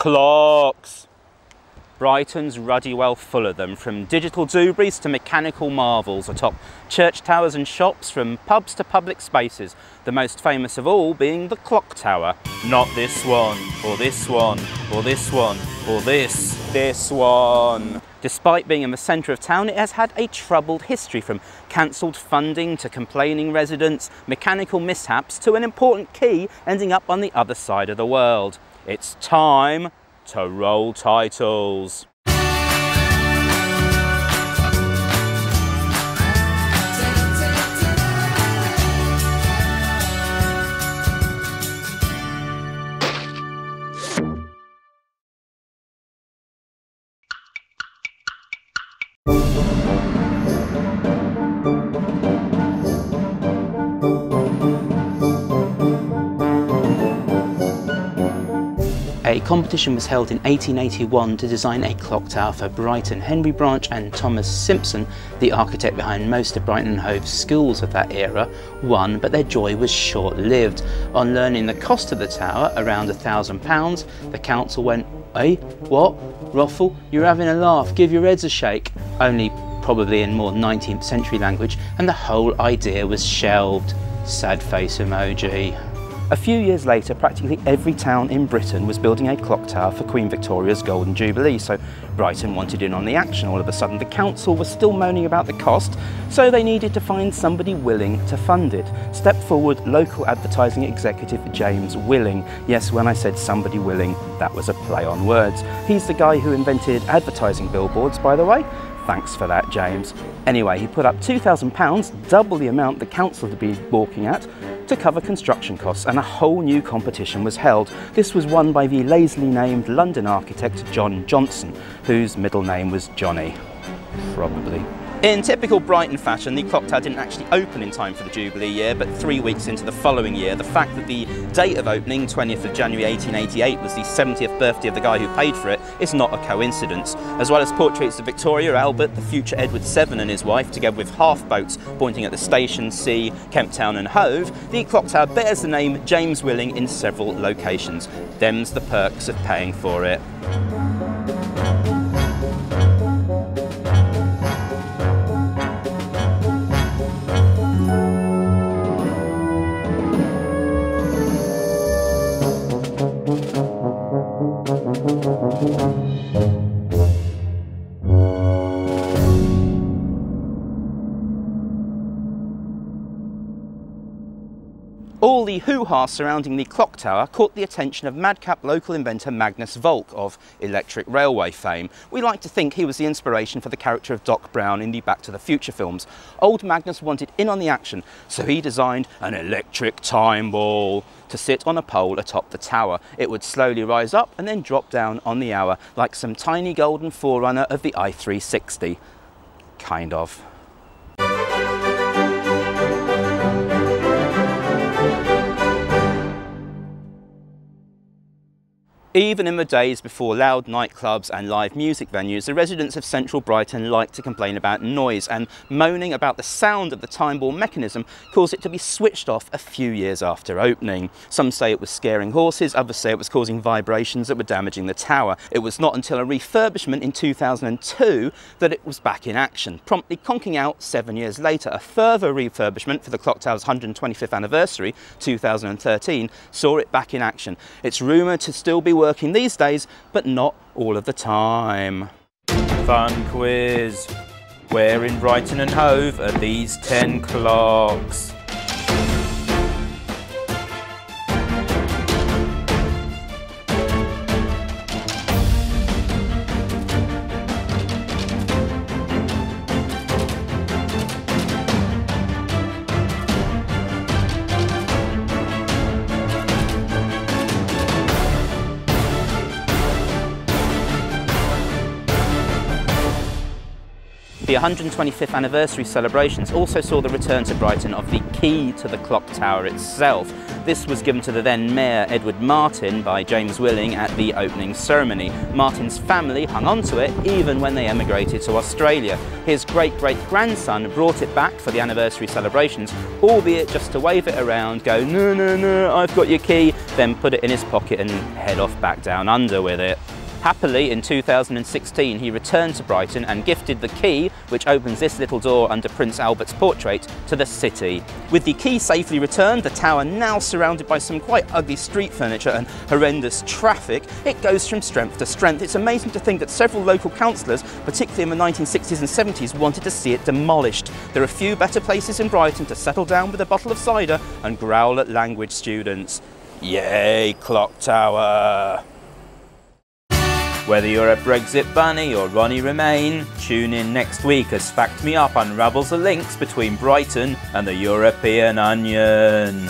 Clocks! Brighton's ruddy well full of them, from digital doobies to mechanical marvels atop church towers and shops, from pubs to public spaces, the most famous of all being the clock tower. Not this one, or this one, or this one, or this, this one. Despite being in the centre of town, it has had a troubled history from cancelled funding to complaining residents, mechanical mishaps to an important key ending up on the other side of the world. It's time to roll titles. Competition was held in 1881 to design a clock tower for Brighton. Henry Branch and Thomas Simpson, the architect behind most of Brighton and Hove's schools of that era, won, but their joy was short-lived. On learning the cost of the tower, around a thousand pounds, the council went, Eh? What? Roffle? You're having a laugh, give your heads a shake. Only probably in more 19th century language, and the whole idea was shelved. Sad face emoji. A few years later, practically every town in Britain was building a clock tower for Queen Victoria's Golden Jubilee, so Brighton wanted in on the action. All of a sudden, the council was still moaning about the cost, so they needed to find somebody willing to fund it. Step forward local advertising executive James Willing. Yes, when I said somebody willing, that was a play on words. He's the guy who invented advertising billboards, by the way. Thanks for that, James. Anyway, he put up £2,000, double the amount the council had been balking at, to cover construction costs and a whole new competition was held. This was won by the lazily named London architect John Johnson, whose middle name was Johnny. Probably. In typical Brighton fashion, the clock tower didn't actually open in time for the Jubilee year, but three weeks into the following year. The fact that the date of opening, 20th of January 1888, was the 70th birthday of the guy who paid for it is not a coincidence. As well as portraits of Victoria, Albert, the future Edward VII and his wife, together with half boats pointing at the station, sea, Kemp Town and Hove, the clock tower bears the name James Willing in several locations. Them's the perks of paying for it. thank you All the hoo-ha surrounding the clock tower caught the attention of madcap local inventor Magnus Volk of electric railway fame. We like to think he was the inspiration for the character of Doc Brown in the Back to the Future films. Old Magnus wanted in on the action, so he designed an electric time ball to sit on a pole atop the tower. It would slowly rise up and then drop down on the hour like some tiny golden forerunner of the i360. Kind of. Even in the days before loud nightclubs and live music venues, the residents of central Brighton liked to complain about noise and moaning about the sound of the time ball mechanism caused it to be switched off a few years after opening. Some say it was scaring horses, others say it was causing vibrations that were damaging the tower. It was not until a refurbishment in 2002 that it was back in action, promptly conking out seven years later. A further refurbishment for the clock tower's 125th anniversary, 2013, saw it back in action. It's rumoured to still be working these days, but not all of the time. Fun quiz. Where in Brighton and Hove are these 10 clocks? The 125th anniversary celebrations also saw the return to Brighton of the key to the clock tower itself. This was given to the then Mayor Edward Martin by James Willing at the opening ceremony. Martin's family hung on to it even when they emigrated to Australia. His great-great-grandson brought it back for the anniversary celebrations, albeit just to wave it around, go, no, no, no, I've got your key, then put it in his pocket and head off back down under with it. Happily, in 2016, he returned to Brighton and gifted the key, which opens this little door under Prince Albert's portrait, to the city. With the key safely returned, the tower now surrounded by some quite ugly street furniture and horrendous traffic, it goes from strength to strength. It's amazing to think that several local councillors, particularly in the 1960s and 70s, wanted to see it demolished. There are few better places in Brighton to settle down with a bottle of cider and growl at language students. Yay, Clock Tower! Whether you're a Brexit bunny or Ronnie Remain, tune in next week as Fact Me Up unravels the links between Brighton and the European Onion.